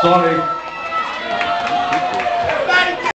Sorry.